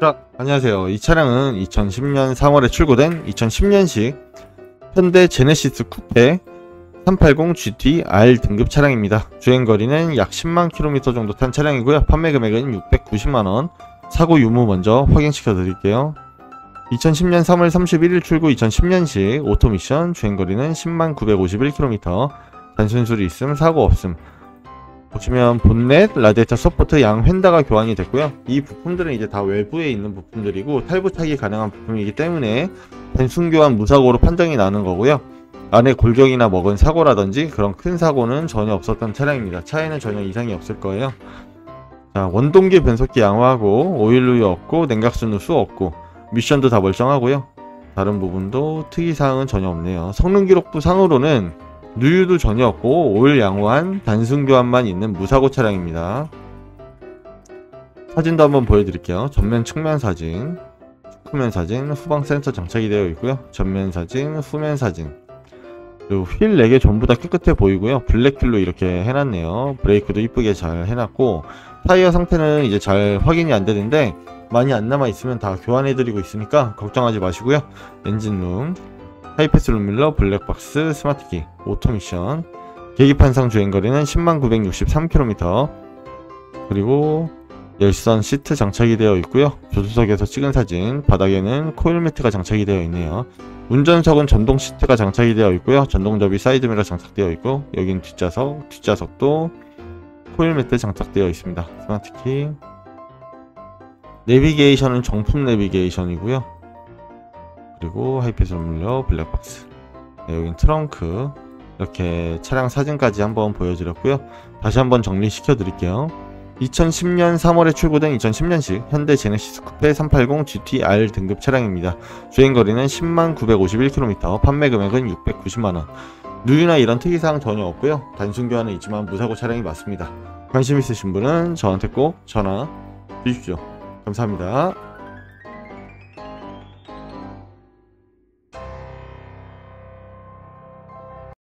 자, 안녕하세요. 이 차량은 2010년 3월에 출고된 2010년식 현대 제네시스 쿠페 380 GT R 등급 차량입니다. 주행거리는 약 10만 킬로미터 정도 탄 차량이고요. 판매 금액은 690만원. 사고 유무 먼저 확인시켜 드릴게요. 2010년 3월 31일 출고 2010년식 오토미션 주행거리는 10만 951km 단순 수리 있음 사고 없음 보시면 본넷, 라디에이터 support 양 휀다가 교환이 됐고요. 이 부품들은 이제 다 외부에 있는 부품들이고 탈부착이 가능한 부품이기 때문에 단순 교환 무사고로 판정이 나는 거고요. 안에 골격이나 먹은 사고라든지 그런 큰 사고는 전혀 없었던 차량입니다. 차에는 전혀 이상이 없을 거예요. 자, 원동기 변속기 양호하고 오일 누유 없고 냉각수 누수 없고 미션도 다 멀쩡하고요. 다른 부분도 특이사항은 전혀 없네요. 성능 기록부 상으로는 누유도 전혀 없고 오일 양호한 단순 교환만 있는 무사고 차량입니다. 사진도 한번 보여드릴게요. 전면 측면 사진, 후면 사진, 후방 센서 장착이 되어 있고요. 전면 사진, 후면 사진. 휠 4개 전부 다 깨끗해 보이고요. 블랙휠로 이렇게 해놨네요. 브레이크도 이쁘게 잘 해놨고 타이어 상태는 이제 잘 확인이 안 되는데 많이 안 남아 있으면 다 교환해드리고 있으니까 걱정하지 마시고요. 엔진룸, 하이패스 룸미러, 블랙박스, 스마트키, 오토미션 계기판상 주행거리는 10만 963km 그리고 열선 시트 장착이 되어 있고요. 조수석에서 찍은 사진 바닥에는 코일 매트가 장착이 되어 있네요. 운전석은 전동 시트가 장착이 되어 있고요. 전동 접이 사이드미러 장착되어 있고 여긴 뒷좌석 뒷좌석도 코일 매트 장착되어 있습니다. 스마트키. 내비게이션은 정품 내비게이션이고요 그리고 하이패스 룸밀러 블랙박스. 네, 여긴 트렁크. 이렇게 차량 사진까지 한번 보여드렸고요. 다시 한번 정리시켜 드릴게요. 2010년 3월에 출고된 2010년식 현대 제네시스 쿠페 380 GTR 등급 차량입니다. 주행거리는 10만 951km 판매 금액은 690만원. 누유나 이런 특이사항 전혀 없고요. 단순 교환은 있지만 무사고 차량이 맞습니다. 관심 있으신 분은 저한테 꼭 전화 주십시오. 감사합니다